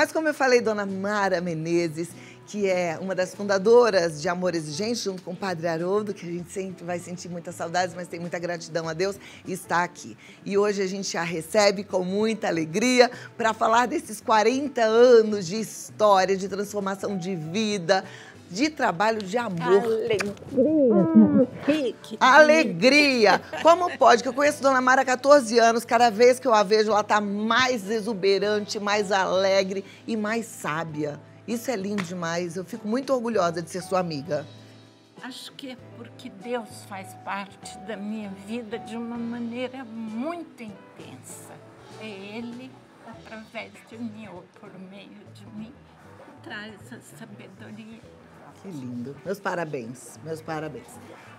Mas como eu falei, dona Mara Menezes, que é uma das fundadoras de Amor Exigente, junto com o Padre Haroldo, que a gente sempre vai sentir muitas saudades, mas tem muita gratidão a Deus, está aqui. E hoje a gente a recebe com muita alegria para falar desses 40 anos de história, de transformação de vida, de trabalho de amor. Alegria. Hum, Alegria. Como pode? Que eu conheço Dona Mara há 14 anos, cada vez que eu a vejo, ela está mais exuberante, mais alegre e mais sábia. Isso é lindo demais. Eu fico muito orgulhosa de ser sua amiga. Acho que é porque Deus faz parte da minha vida de uma maneira muito intensa. É Ele, através de mim ou por meio de mim, traz a sabedoria. Que lindo. Meus parabéns. Meus parabéns.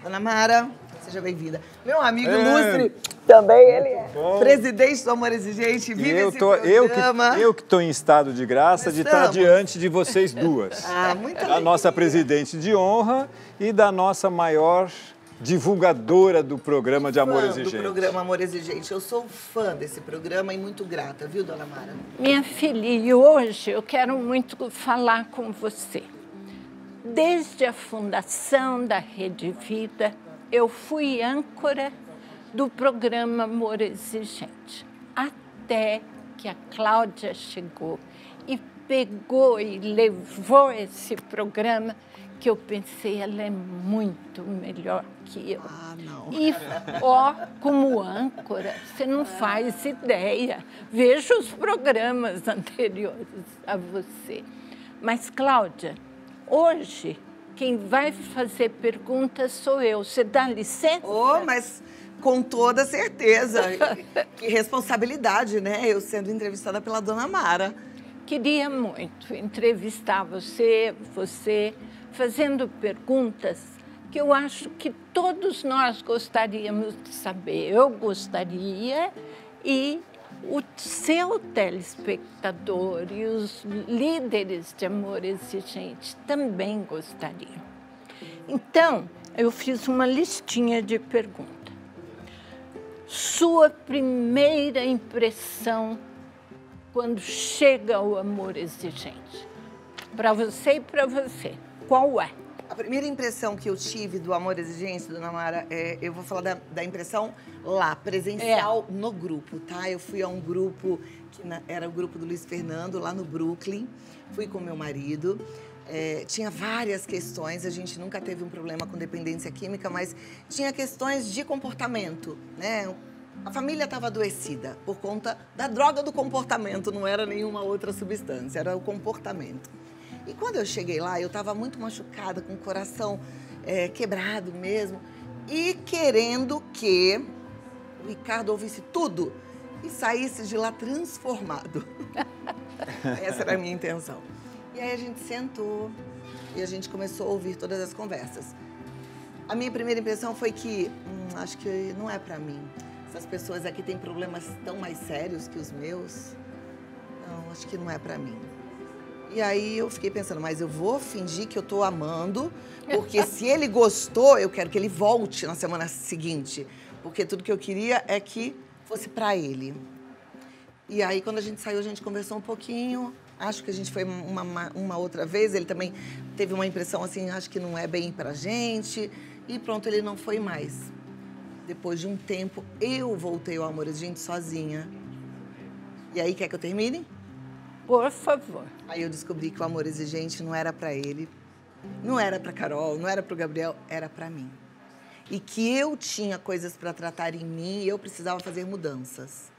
Dona Mara, seja bem-vinda. Meu amigo é. ilustre, também ele é Bom. presidente do Amor Exigente, vive eu esse tô, programa. Eu que estou em estado de graça Nós de estamos. estar diante de vocês duas. ah, muito Da nossa presidente de honra e da nossa maior divulgadora do programa de Amor Exigente. do programa Amor Exigente. Eu sou fã desse programa e muito grata, viu, Dona Mara? Minha filha, e hoje eu quero muito falar com você. Desde a fundação da Rede Vida, eu fui âncora do programa Amor Exigente, até que a Cláudia chegou e pegou e levou esse programa que eu pensei, ela é muito melhor que eu. Ah, não. E, ó, como âncora, você não faz ideia. Veja os programas anteriores a você. Mas, Cláudia, Hoje, quem vai fazer perguntas sou eu. Você dá licença? Oh, mas com toda certeza. que responsabilidade, né? Eu sendo entrevistada pela dona Mara. Queria muito entrevistar você, você, fazendo perguntas que eu acho que todos nós gostaríamos de saber. Eu gostaria e o seu telespectador e os líderes de amor exigente também gostariam. Então, eu fiz uma listinha de perguntas. Sua primeira impressão quando chega o amor exigente? Para você e para você, qual é? A primeira impressão que eu tive do Amor Exigente, dona Mara, é, eu vou falar da, da impressão lá, presencial é. no grupo, tá? Eu fui a um grupo, que na, era o grupo do Luiz Fernando, lá no Brooklyn. Fui com meu marido. É, tinha várias questões, a gente nunca teve um problema com dependência química, mas tinha questões de comportamento, né? A família estava adoecida por conta da droga do comportamento, não era nenhuma outra substância, era o comportamento. E quando eu cheguei lá, eu estava muito machucada, com o coração é, quebrado mesmo, e querendo que o Ricardo ouvisse tudo e saísse de lá transformado. Essa era a minha intenção. E aí a gente sentou e a gente começou a ouvir todas as conversas. A minha primeira impressão foi que hum, acho que não é para mim. Essas pessoas aqui têm problemas tão mais sérios que os meus. Não, acho que não é para mim. E aí eu fiquei pensando, mas eu vou fingir que eu tô amando, porque se ele gostou, eu quero que ele volte na semana seguinte. Porque tudo que eu queria é que fosse para ele. E aí, quando a gente saiu, a gente conversou um pouquinho. Acho que a gente foi uma, uma outra vez. Ele também teve uma impressão assim, acho que não é bem pra gente. E pronto, ele não foi mais. Depois de um tempo, eu voltei ao Amor Gente sozinha. E aí, quer que eu termine? Por favor. Aí eu descobri que o amor exigente não era para ele, não era para Carol, não era para o Gabriel, era para mim. E que eu tinha coisas para tratar em mim e eu precisava fazer mudanças.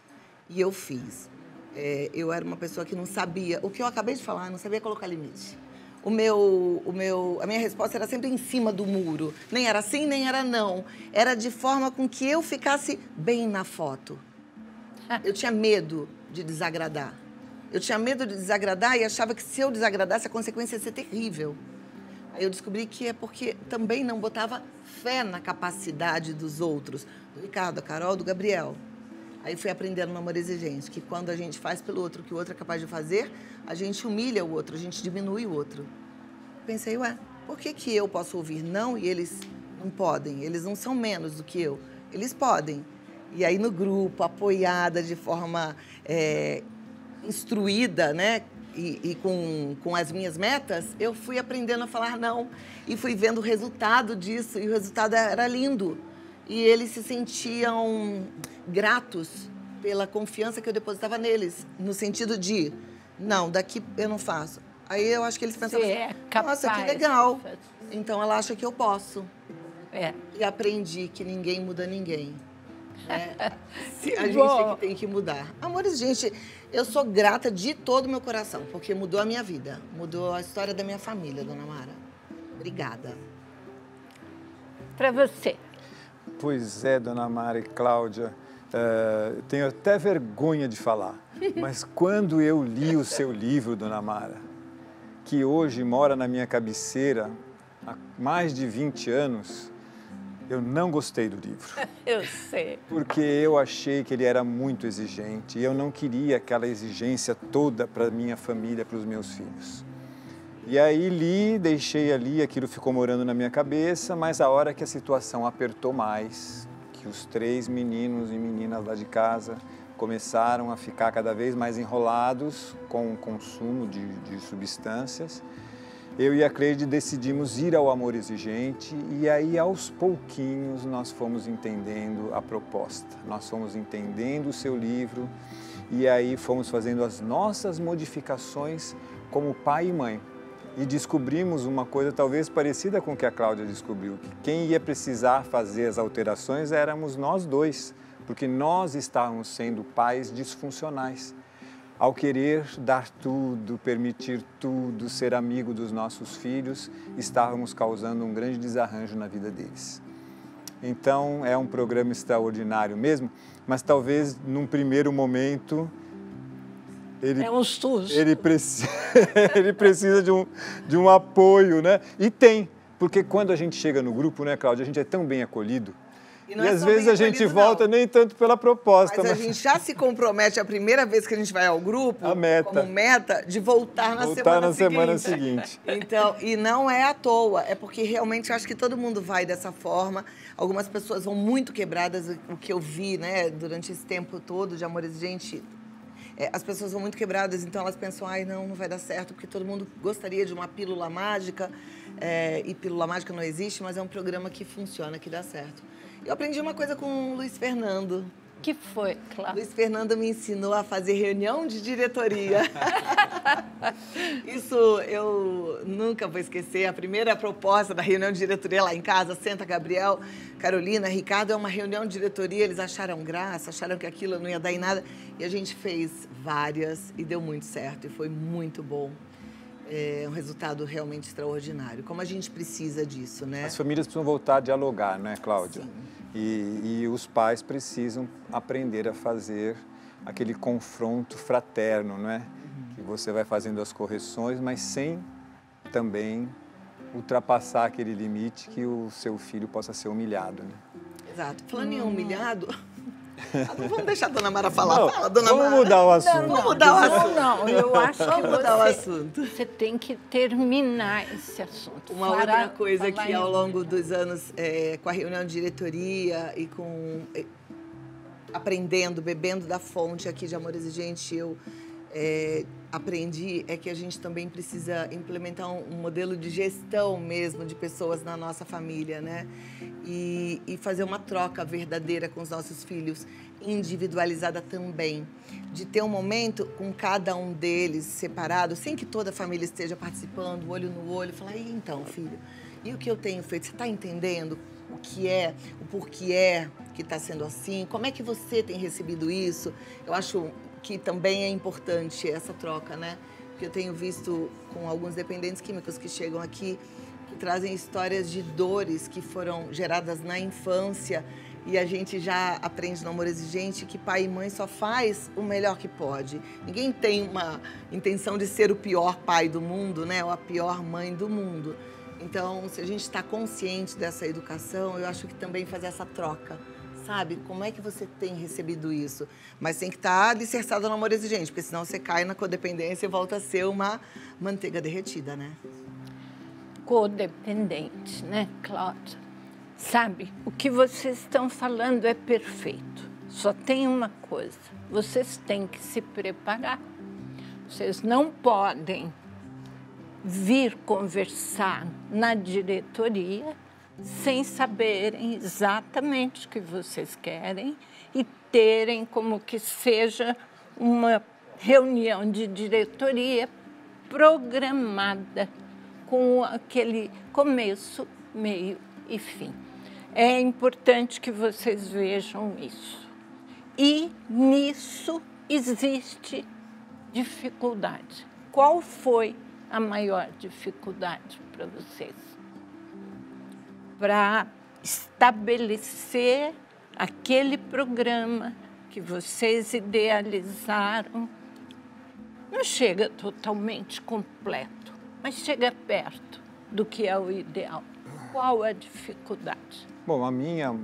E eu fiz. É, eu era uma pessoa que não sabia, o que eu acabei de falar, não sabia colocar limite. O meu, o meu, a minha resposta era sempre em cima do muro. Nem era sim, nem era não. Era de forma com que eu ficasse bem na foto. Eu tinha medo de desagradar. Eu tinha medo de desagradar e achava que se eu desagradasse, a consequência ia ser terrível. Aí eu descobri que é porque também não botava fé na capacidade dos outros, do Ricardo, da Carol, do Gabriel. Aí fui aprendendo no amor exigente, que quando a gente faz pelo outro o que o outro é capaz de fazer, a gente humilha o outro, a gente diminui o outro. Pensei, ué, por que, que eu posso ouvir não e eles não podem? Eles não são menos do que eu. Eles podem. E aí no grupo, apoiada de forma é, instruída, né? e, e, com, com as minhas metas, eu fui aprendendo a falar não e fui vendo o resultado disso e o resultado era lindo. E eles se sentiam gratos pela confiança que eu depositava neles, no sentido de, não, daqui eu não faço. Aí eu acho que eles pensavam Você é capaz nossa, que legal. Então ela acha que eu posso. É. E aprendi que ninguém muda ninguém. Né? a gente é que tem que mudar. Amores, gente, eu sou grata de todo o meu coração, porque mudou a minha vida, mudou a história da minha família, dona Mara. Obrigada. Para você. Pois é, dona Mara e Cláudia, uh, tenho até vergonha de falar, mas quando eu li o seu livro, dona Mara, que hoje mora na minha cabeceira há mais de 20 anos, eu não gostei do livro. Eu sei. Porque eu achei que ele era muito exigente e eu não queria aquela exigência toda para minha família, para os meus filhos. E aí li, deixei ali, aquilo ficou morando na minha cabeça, mas a hora que a situação apertou mais, que os três meninos e meninas lá de casa começaram a ficar cada vez mais enrolados com o consumo de, de substâncias, eu e a Cleide decidimos ir ao Amor Exigente e aí aos pouquinhos nós fomos entendendo a proposta, nós fomos entendendo o seu livro e aí fomos fazendo as nossas modificações como pai e mãe. E descobrimos uma coisa talvez parecida com o que a Cláudia descobriu, que quem ia precisar fazer as alterações éramos nós dois, porque nós estávamos sendo pais disfuncionais ao querer dar tudo, permitir tudo, ser amigo dos nossos filhos, estávamos causando um grande desarranjo na vida deles. Então, é um programa extraordinário mesmo, mas talvez num primeiro momento ele, é um susto. Ele, preci ele precisa de um, de um apoio, né? E tem, porque quando a gente chega no grupo, né, Cláudia, a gente é tão bem acolhido e, e às vezes a gente volta nem tanto pela proposta. Mas, mas, a gente já se compromete a primeira vez que a gente vai ao grupo, a meta. como meta, de voltar na, voltar semana, na seguinte. semana seguinte. Então, e não é à toa, é porque realmente eu acho que todo mundo vai dessa forma. Algumas pessoas vão muito quebradas, o que eu vi, né, durante esse tempo todo de Amores Gente. É, as pessoas vão muito quebradas, então elas pensam, ai, não, não vai dar certo, porque todo mundo gostaria de uma pílula mágica, é, e pílula mágica não existe, mas é um programa que funciona, que dá certo. Eu aprendi uma coisa com o Luiz Fernando. Que foi, claro. Luiz Fernando me ensinou a fazer reunião de diretoria. Isso eu nunca vou esquecer. A primeira proposta da reunião de diretoria lá em casa, senta Gabriel, Carolina, Ricardo, é uma reunião de diretoria. Eles acharam graça, acharam que aquilo não ia dar em nada. E a gente fez várias e deu muito certo. E foi muito bom é um resultado realmente extraordinário. Como a gente precisa disso, né? As famílias precisam voltar a dialogar, né, Cláudia? Sim. E, e os pais precisam aprender a fazer aquele confronto fraterno, não é? Uhum. Que você vai fazendo as correções, mas sem também ultrapassar aquele limite que o seu filho possa ser humilhado, né? Exato. Falando em humilhado, ah, não vamos deixar a dona Mara falar. Não, Fala, dona vamos Mara. mudar o assunto. Não, vamos mudar o assunto. Não, não, eu acho que vamos você, mudar o assunto. você tem que terminar esse assunto. Uma outra coisa que ao longo dos anos, é, com a reunião de diretoria e com é, aprendendo, bebendo da fonte aqui de Amor Exigente, eu é, aprendi é que a gente também precisa implementar um, modelo de gestão mesmo de pessoas na nossa família, né? E, e fazer uma troca verdadeira com os nossos filhos, individualizada também. De ter um momento com cada um deles separado, sem que toda a família esteja participando, olho no olho, falar, e então, filho, e o que eu tenho feito? Você está entendendo o que é, o porquê é que está sendo assim? Como é que você tem recebido isso? Eu acho que também é importante essa troca, né? Porque eu tenho visto com alguns dependentes químicos que chegam aqui que trazem histórias de dores que foram geradas na infância e a gente já aprende no Amor Exigente que pai e mãe só faz o melhor que pode. Ninguém tem uma intenção de ser o pior pai do mundo, né? Ou a pior mãe do mundo. Então, se a gente está consciente dessa educação, eu acho que também fazer essa troca, sabe? Como é que você tem recebido isso? Mas tem que estar alicerçado no amor exigente, porque senão você cai na codependência e volta a ser uma manteiga derretida, né? codependente, né, Cláudia? Sabe, o que vocês estão falando é perfeito. Só tem uma coisa: vocês têm que se preparar. Vocês não podem vir conversar na diretoria sem saberem exatamente o que vocês querem e terem como que seja uma reunião de diretoria programada com aquele começo, meio e fim. É importante que vocês vejam isso. E nisso existe dificuldade. Qual foi a maior dificuldade para vocês? Para estabelecer aquele programa que vocês idealizaram. Não chega totalmente completo, mas chega perto do que é o ideal. Qual a dificuldade? Bom, a minha,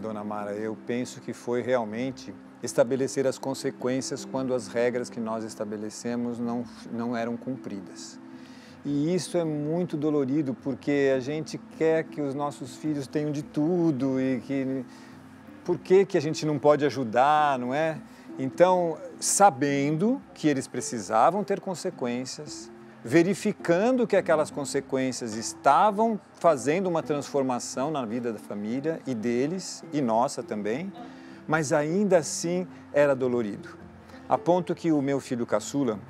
dona Mara, eu penso que foi realmente estabelecer as consequências quando as regras que nós estabelecemos não, não eram cumpridas. E isso é muito dolorido porque a gente quer que os nossos filhos tenham de tudo e que por que, que a gente não pode ajudar, não é? Então, sabendo que eles precisavam ter consequências, verificando que aquelas consequências estavam fazendo uma transformação na vida da família e deles e nossa também, mas ainda assim era dolorido. A ponto que o meu filho caçula,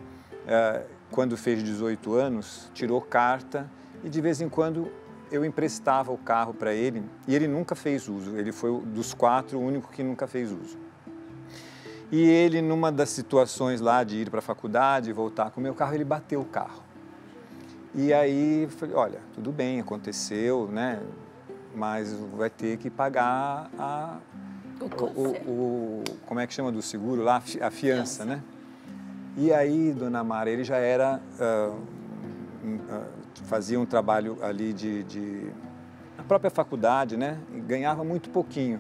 eh, quando fez 18 anos, tirou carta e de vez em quando eu emprestava o carro para ele e ele nunca fez uso. Ele foi dos quatro o único que nunca fez uso. E ele, numa das situações lá de ir para a faculdade e voltar com o meu carro, ele bateu o carro. E aí eu falei, olha, tudo bem, aconteceu, né? Mas vai ter que pagar a, o, o, o, como é que chama do seguro lá? A fiança, né? E aí, dona Mara, ele já era uh, uh, fazia um trabalho ali de, de na própria faculdade, né? E ganhava muito pouquinho.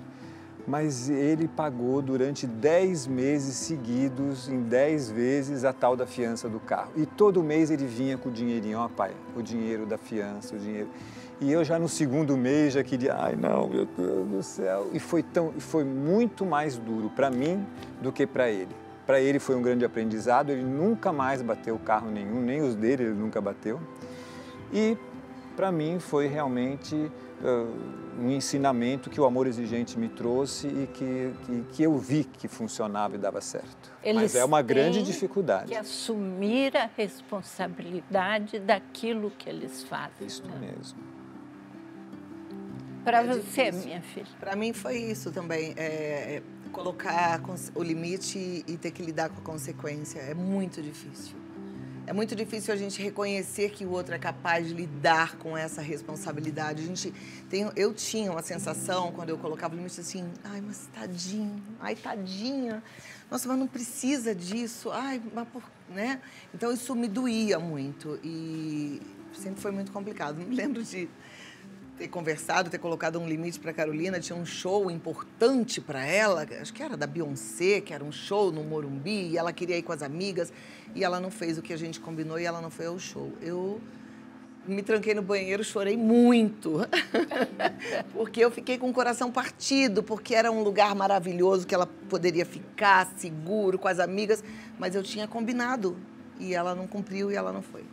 Mas ele pagou durante 10 meses seguidos, em 10 vezes, a tal da fiança do carro. E todo mês ele vinha com o dinheirinho, ó pai, o dinheiro da fiança, o dinheiro. E eu já no segundo mês já queria, ai não, meu Deus do céu. E foi, tão, foi muito mais duro para mim do que para ele. Para ele foi um grande aprendizado, ele nunca mais bateu carro nenhum, nem os dele ele nunca bateu. E para mim foi realmente uh, um ensinamento que o amor exigente me trouxe e que, que, que eu vi que funcionava e dava certo. Eles Mas é uma grande dificuldade. Que assumir a responsabilidade daquilo que eles fazem. Isso né? mesmo. Para é você, difícil. minha filha? Para mim foi isso também. É, é, colocar o limite e ter que lidar com a consequência é muito difícil. É muito difícil a gente reconhecer que o outro é capaz de lidar com essa responsabilidade. A gente tem, eu tinha uma sensação quando eu colocava o limite assim, ai, mas tadinho, ai, tadinha. Nossa, mas não precisa disso. Ai, mas por, né? Então isso me doía muito e sempre foi muito complicado. Me lembro de ter conversado, ter colocado um limite para Carolina, tinha um show importante para ela, acho que era da Beyoncé, que era um show no Morumbi, e ela queria ir com as amigas, e ela não fez o que a gente combinou e ela não foi ao show. Eu me tranquei no banheiro, chorei muito. porque eu fiquei com o coração partido, porque era um lugar maravilhoso que ela poderia ficar seguro com as amigas, mas eu tinha combinado e ela não cumpriu e ela não foi.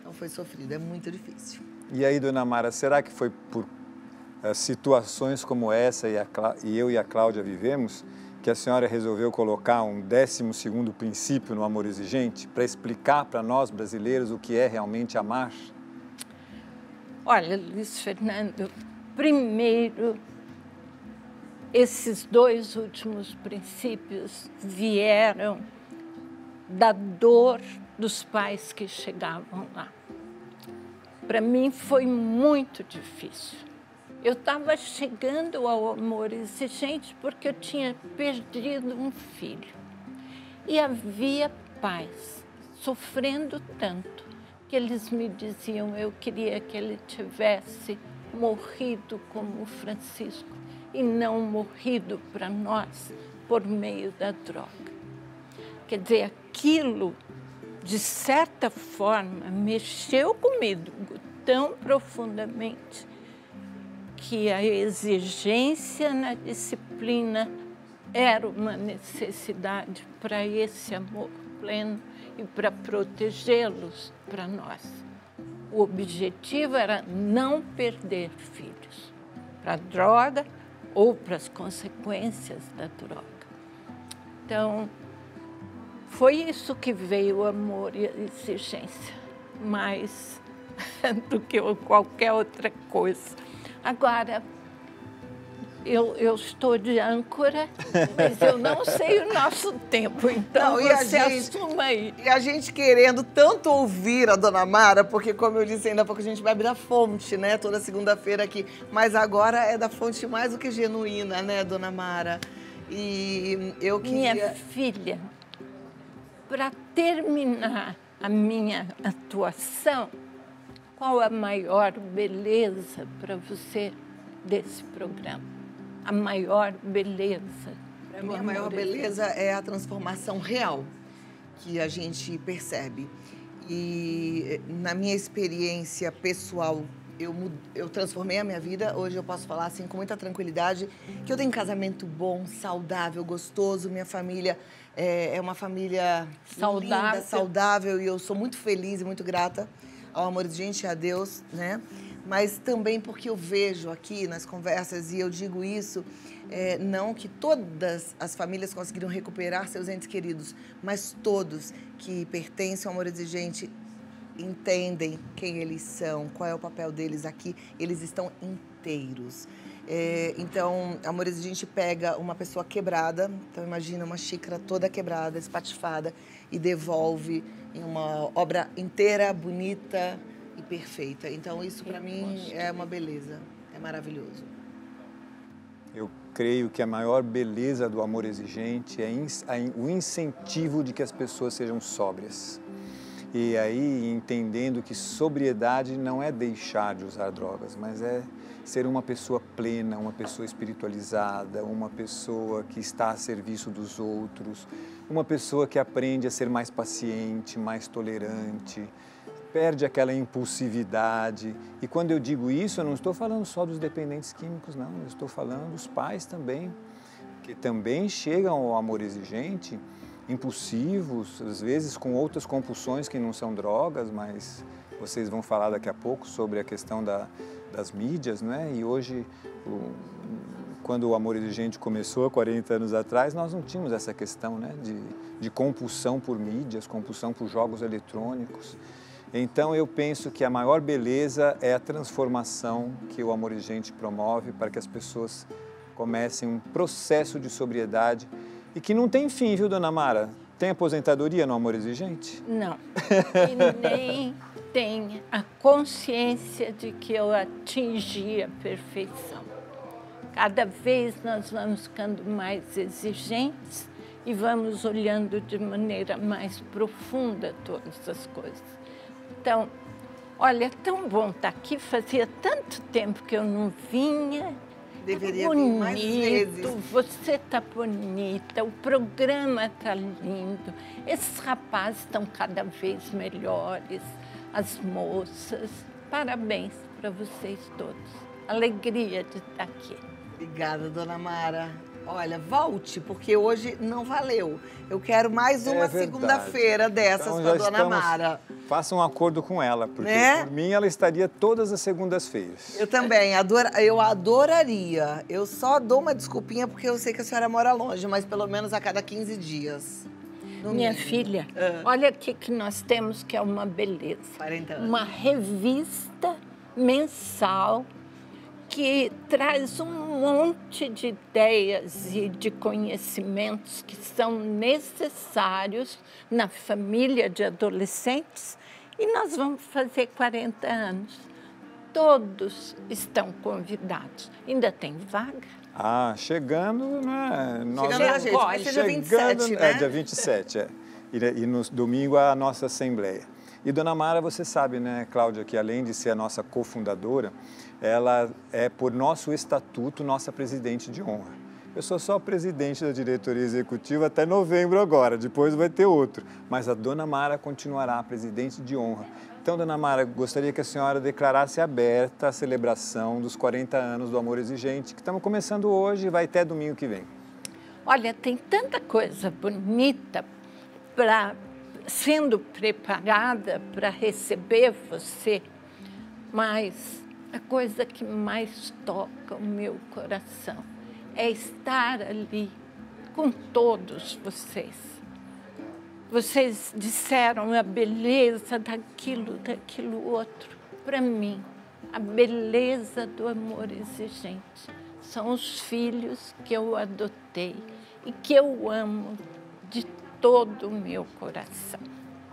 Então foi sofrido, é muito difícil. E aí, dona Mara, será que foi por uh, situações como essa e, a, e eu e a Cláudia vivemos que a senhora resolveu colocar um décimo segundo princípio no amor exigente para explicar para nós brasileiros o que é realmente amar? Olha, Luiz Fernando, primeiro, esses dois últimos princípios vieram da dor dos pais que chegavam lá para mim foi muito difícil. Eu estava chegando ao amor exigente porque eu tinha perdido um filho. E havia pais sofrendo tanto que eles me diziam eu queria que ele tivesse morrido como Francisco e não morrido para nós por meio da droga. Quer dizer, aquilo de certa forma, mexeu comigo tão profundamente que a exigência na disciplina era uma necessidade para esse amor pleno e para protegê-los para nós. O objetivo era não perder filhos para a droga ou para as consequências da droga. Então, foi isso que veio o amor e a exigência, mais do que qualquer outra coisa. Agora, eu, eu estou de âncora, mas eu não sei o nosso tempo, então não, você gente, assuma aí. E a gente querendo tanto ouvir a Dona Mara, porque como eu disse ainda há pouco, a gente bebe da fonte, né, toda segunda-feira aqui, mas agora é da fonte mais do que genuína, né, Dona Mara? E eu queria... Minha filha, para terminar a minha atuação, qual a maior beleza para você desse programa? a maior beleza. Para mim, a maior beleza é a transformação real que a gente percebe. E na minha experiência pessoal, eu, eu transformei a minha vida. Hoje eu posso falar assim com muita tranquilidade que eu tenho um casamento bom, saudável, gostoso. Minha família é, é uma família saudável. Linda, saudável e eu sou muito feliz e muito grata ao amor de gente a Deus, né? mas também porque eu vejo aqui nas conversas, e eu digo isso, é, não que todas as famílias conseguiram recuperar seus entes queridos, mas todos que pertencem ao amor exigente entendem quem eles são, qual é o papel deles aqui, eles estão inteiros. É, então, Amor Exigente pega uma pessoa quebrada, então imagina uma xícara toda quebrada, espatifada, e devolve em uma obra inteira, bonita, e perfeita. Então isso para mim é uma beleza, é maravilhoso. Eu creio que a maior beleza do amor exigente é o incentivo de que as pessoas sejam sóbrias. E aí entendendo que sobriedade não é deixar de usar drogas, mas é ser uma pessoa plena, uma pessoa espiritualizada, uma pessoa que está a serviço dos outros, uma pessoa que aprende a ser mais paciente, mais tolerante, perde aquela impulsividade. E quando eu digo isso, eu não estou falando só dos dependentes químicos, não, eu estou falando dos pais também, que também chegam ao amor exigente, impulsivos, às vezes com outras compulsões que não são drogas, mas vocês vão falar daqui a pouco sobre a questão da, das mídias, né? E hoje, o, quando o Amor Exigente começou, há 40 anos atrás, nós não tínhamos essa questão né? de, de compulsão por mídias, compulsão por jogos eletrônicos. Então eu penso que a maior beleza é a transformação que o Amor Gente promove para que as pessoas comecem um processo de sobriedade e que não tem fim, viu, dona Mara? Tem aposentadoria no Amor Exigente? Não. E nem tem a consciência de que eu atingi a perfeição. Cada vez nós vamos ficando mais exigentes e vamos olhando de maneira mais profunda todas as coisas. Então, olha, é tão bom estar aqui, fazia tanto tempo que eu não vinha. Deveria tá bonito, vir mais vezes. Você está bonita, o programa está lindo, esses rapazes estão cada vez melhores, as moças. Parabéns para vocês todos. Alegria de estar tá aqui. Obrigada, dona Mara. Olha, volte, porque hoje não valeu. Eu quero mais uma é segunda-feira dessas então, com a dona estamos, Mara. Faça um acordo com ela, porque né? por mim ela estaria todas as segundas-feiras. Eu também, adora, eu adoraria. Eu só dou uma desculpinha porque eu sei que a senhora mora longe, mas pelo menos a cada 15 dias. Minha filha, ah. olha o que, que nós temos que é uma beleza. 40 anos. Uma revista mensal que traz um monte de ideias e de conhecimentos que são necessários na família de adolescentes e nós vamos fazer 40 anos. Todos estão convidados. Ainda tem vaga? Ah, chegando, né? Nós, chegando a gente, vai ser dia 27, né? É, dia 27, é. E, e no domingo a nossa assembleia. E Dona Mara, você sabe, né, Cláudia, que além de ser a nossa cofundadora, ela é, por nosso estatuto, nossa presidente de honra. Eu sou só presidente da diretoria executiva até novembro agora, depois vai ter outro. Mas a dona Mara continuará presidente de honra. Então, dona Mara, gostaria que a senhora declarasse aberta a celebração dos 40 anos do Amor Exigente, que estamos começando hoje e vai até domingo que vem. Olha, tem tanta coisa bonita para sendo preparada para receber você, mas a coisa que mais toca o meu coração é estar ali com todos vocês. Vocês disseram a beleza daquilo, daquilo outro. Para mim, a beleza do amor exigente são os filhos que eu adotei e que eu amo de todo o meu coração.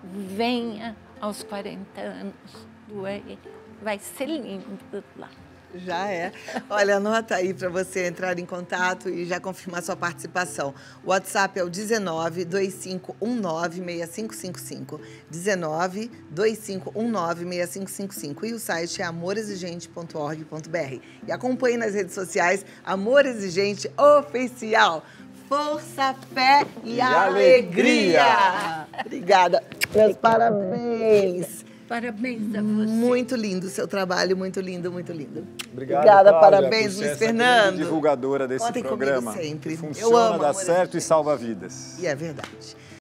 Venha aos 40 anos do EE, vai ser lindo lá. Já é. Olha, anota aí para você entrar em contato e já confirmar sua participação. O WhatsApp é o 19 2519 6555. 19 2519 6555. E o site é amoresigente.org.br. E acompanhe nas redes sociais Amor Exigente Oficial. Força, fé e, e alegria. alegria. Obrigada. Meus parabéns. Parabéns a você. Muito lindo o seu trabalho, muito lindo, muito lindo. Obrigado, Obrigada, Cláudia, parabéns, Luiz Fernando. divulgadora desse Contem programa. sempre. Funciona, Eu amo dá certo e salva vidas. E é verdade.